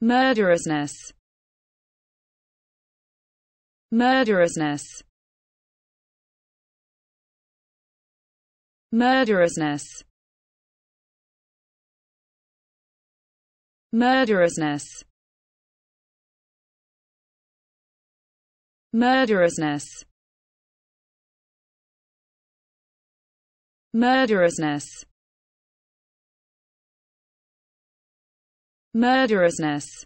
murderousness. Murderousness. Murderousness. Murderousness. Murderousness. Murderousness murderousness